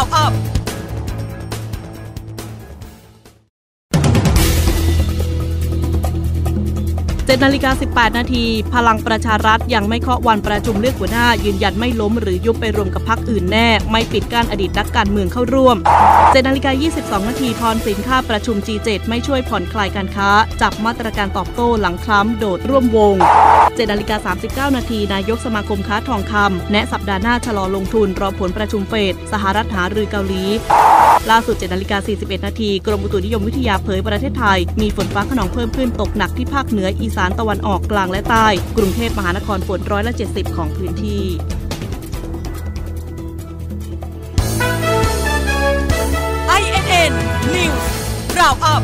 Round Up 7นาฬิกา 18 นาที พลังประชารัฐยังไม่เคาะวันประชุมเลือกหัวหน้า ยืนยันไม่ล้มหรือยุบไปรวมกับพักอื่นแน่ ไม่ปิดกั้นอดีตนักการเมืองเข้าร่วม 7นาฬิกา 22 นาทีพรสินค่าประชุม G7 ไม่ช่วยผ่อนคลายการค้า จับมาตรการตอบโต้หลังทรัมป์โดดร่วมวง 7นาฬิกา39 นาที นายกสมาคมค้าทองคำแนะสัปดาห์หน้าชะลอลงทุน รอผลประชุมเฟด สหรัฐหารือเกาหลี ล่าสุด7นาฬิกา41 นาที กรมอุตุนิยมวิทยาเผยประเทศไทย มีฝนฟ้าขนองเพิ่มขึ้นตกหนักที่ภาคเหนืออีสานตะวันออกกลางและใต้ กรุงเทพมหานครฝนร้อยละ 70 ของพื้นที่ INN News Round Up